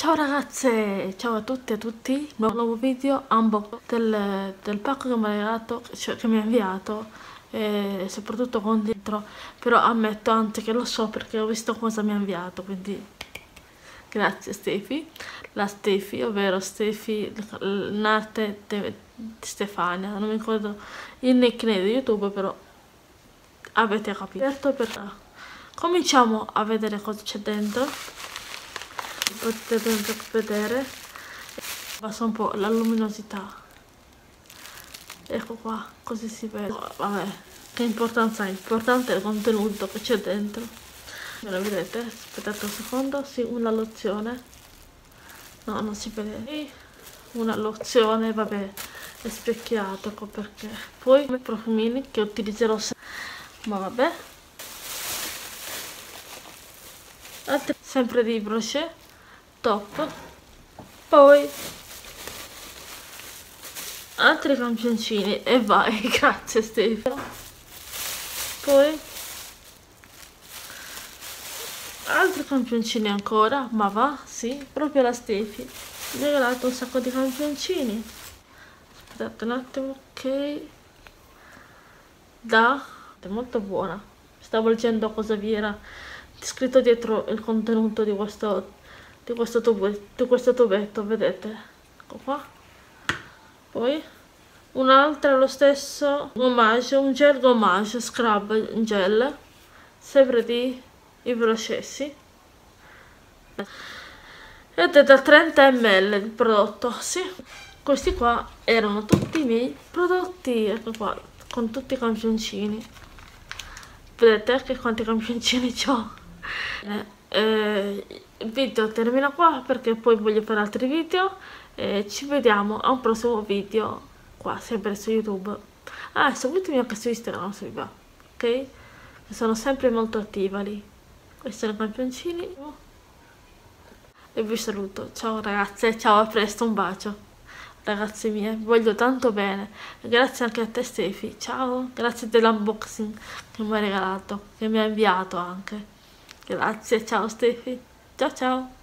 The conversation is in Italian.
Ciao ragazze, ciao a tutti e a tutti, nuovo, video unbox del, del pacco che mi regalato, cioè che mi ha inviato e soprattutto con dentro, però ammetto anzi che lo so perché ho visto cosa mi ha inviato, quindi grazie Stefi, la Stefi, ovvero Stefi, l'arte Stefania, non mi ricordo il nickname di YouTube però avete capito. Certo per... Cominciamo a vedere cosa c'è dentro potete vedere basta un po' la luminosità. Ecco qua così si vede. Vabbè che importanza ha importante il contenuto che c'è dentro. Me lo vedete? Aspettate un secondo. Sì una lozione. No non si vede. Una lozione vabbè è specchiato ecco perché. Poi i profumini che utilizzerò ma vabbè. Sempre di brochet top. Poi altri campioncini e vai grazie Stefano. Poi altri campioncini ancora ma va sì proprio la Stefi. Mi ha regalato un sacco di campioncini aspettate un attimo ok. Da è molto buona. Stavo leggendo cosa vi era scritto dietro il contenuto di questo di questo, tubetto, di questo tubetto, vedete? Ecco qua. Poi un'altra lo stesso gommage, un gel gommage scrub gel, sempre di Ivrocessi. Ed è da 30 ml il prodotto, sì. Questi qua erano tutti i miei prodotti, ecco qua, con tutti i campioncini. Vedete che quanti campioncini ho? Eh, eh, video termina qua perché poi voglio fare altri video e ci vediamo a un prossimo video qua sempre su youtube. Ah seguitemi anche su instagram se vi va ok? Sono sempre molto attiva lì. Questi sono i campioncini e vi saluto. Ciao ragazze. Ciao a presto un bacio. Ragazze mie vi voglio tanto bene. Grazie anche a te Stefi. Ciao. Grazie dell'unboxing che mi ha regalato che mi ha inviato anche. Grazie. Ciao Stefi Ciao ciao